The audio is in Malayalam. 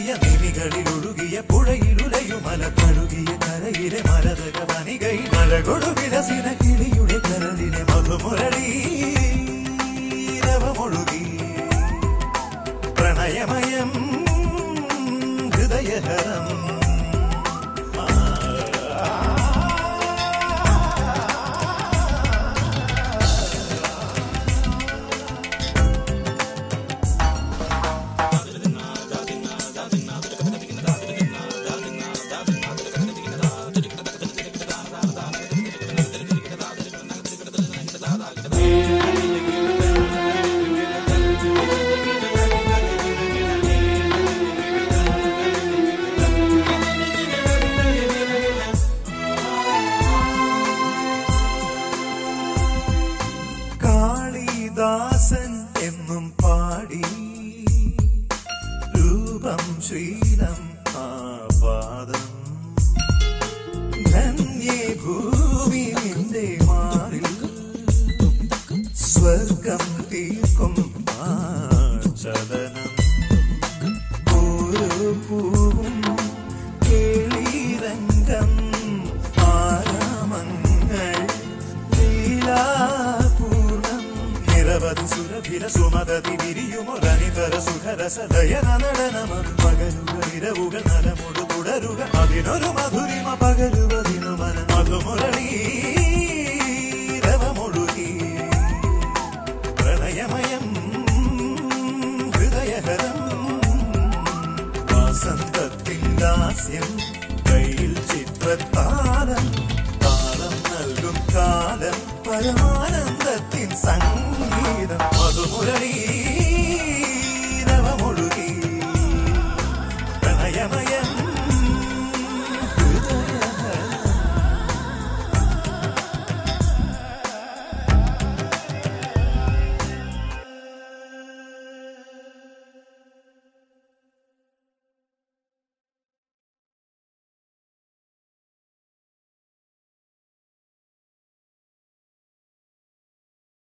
ഇളകിയ നിമികളിൽ ഒഴുകിയ പുഴയിലുലയും മല കഴുകിയ കരയിലെ മരതക വനികൈ മലകൊടു വിലസിന കിളിയുടെ കരളിലെ മധുമുരളി. രവമൊഴുകി പ്രണയമയം ഹൃദയഹരം. എന്നും പാടി രൂപം ശ്രീലം ആപാദം ധന്യേ ഭൂമി നിന്റെ മാറിൽ സ്വർഗം തീർക്കും ആ ചലനം സുരഭിര സുമതതി വിരിയുമൊരനിതര സുഖരസലയന നടനമത് പകരുക ഇരവുകൾ നലമുടു തുടരുക. അതിനൊരു മധുരിമ പകരുവതിനു മന മധുമുരളി രവമൊഴുകി. ഹൃദയഹരം. വാസന്തത്തിൻ ലാസ്യം കയ്യിൽ ചിത്രത്താരം